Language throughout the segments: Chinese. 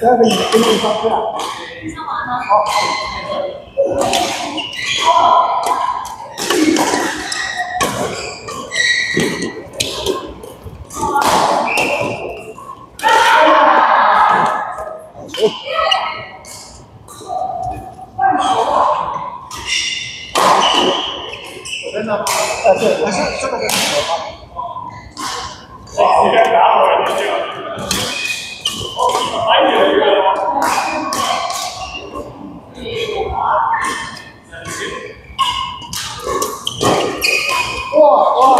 十二个你给你上去了。好。真的？呃，对，我是这个是合法的。哇，你该打我了，这个。哦，还有一个。哇哇！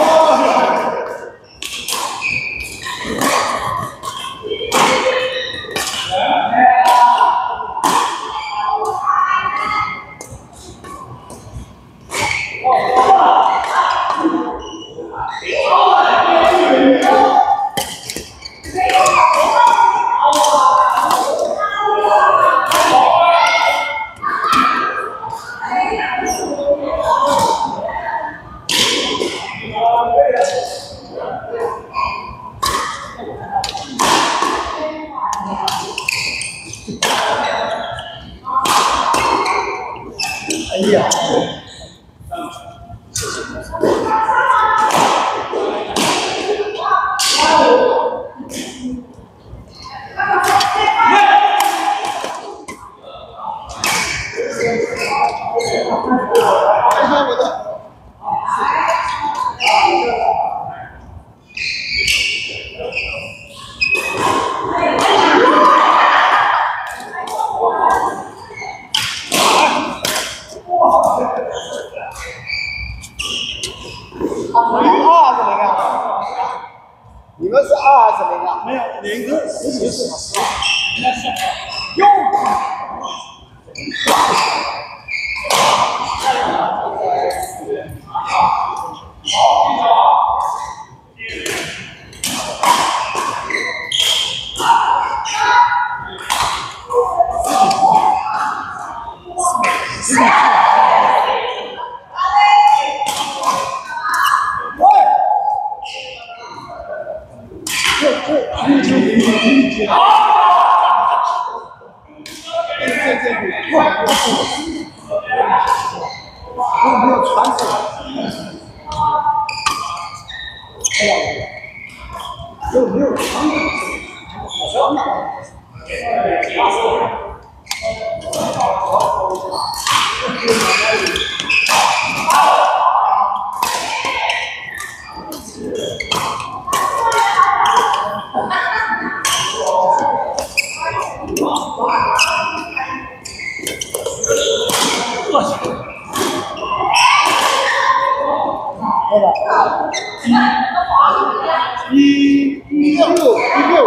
哎一一六一六。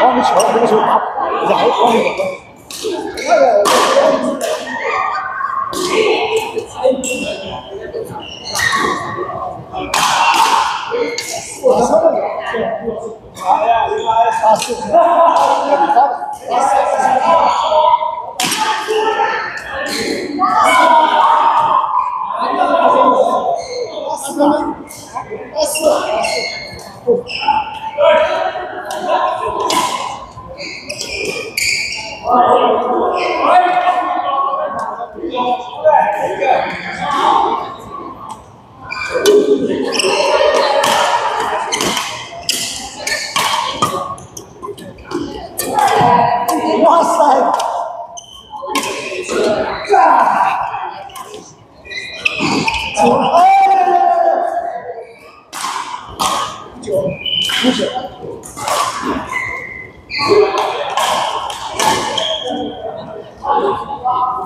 光球，光球打，然后光球。哎呀，你妈的，打死！Oh.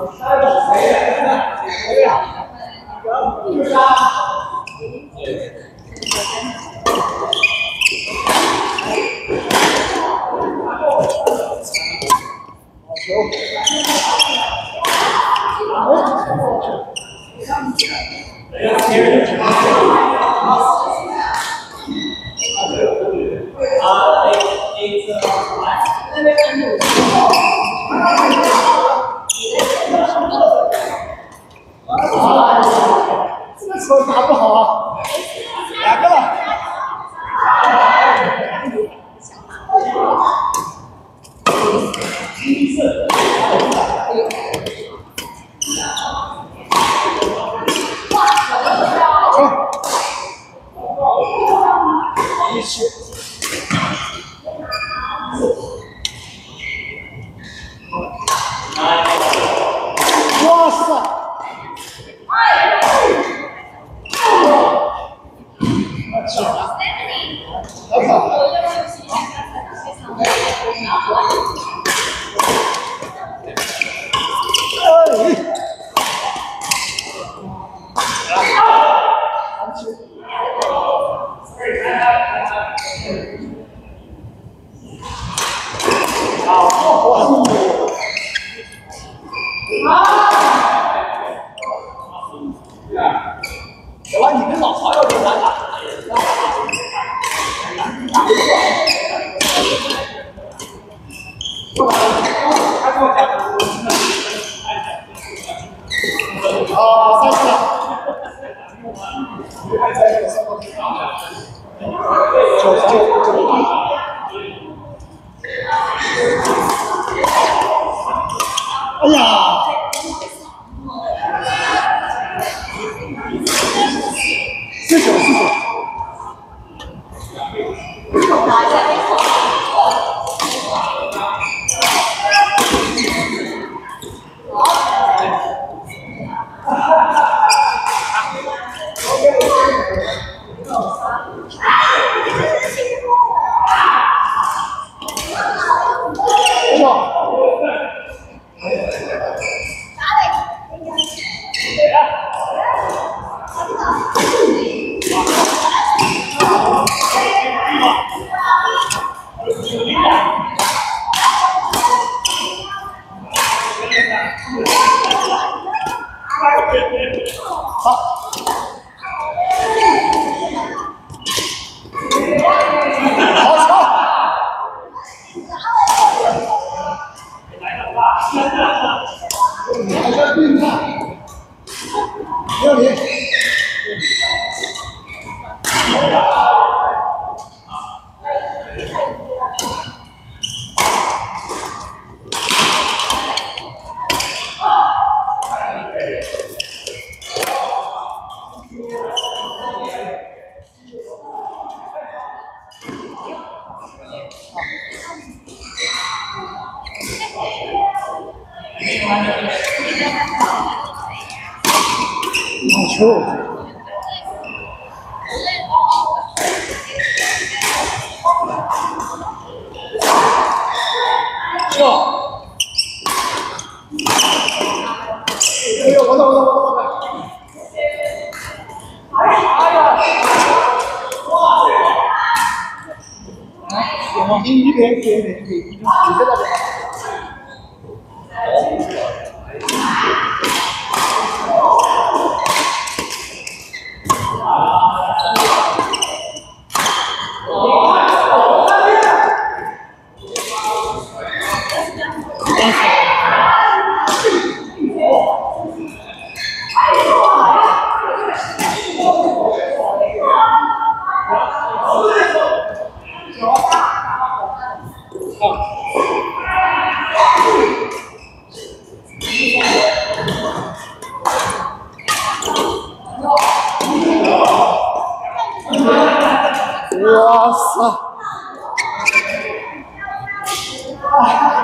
Saiba 说啥不好啊？打球。哟。哟哟，好多好多好。哇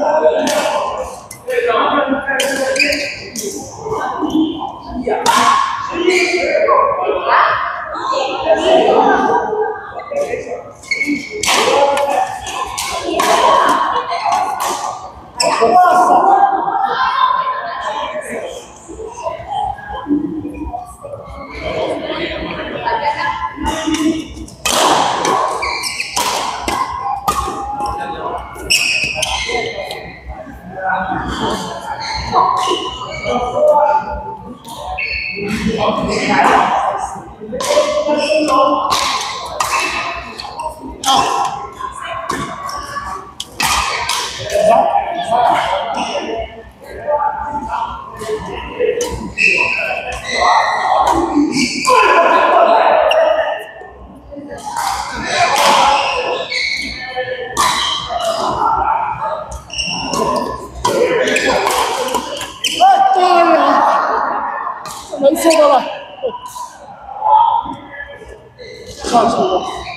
Hallelujah. Oh. 上去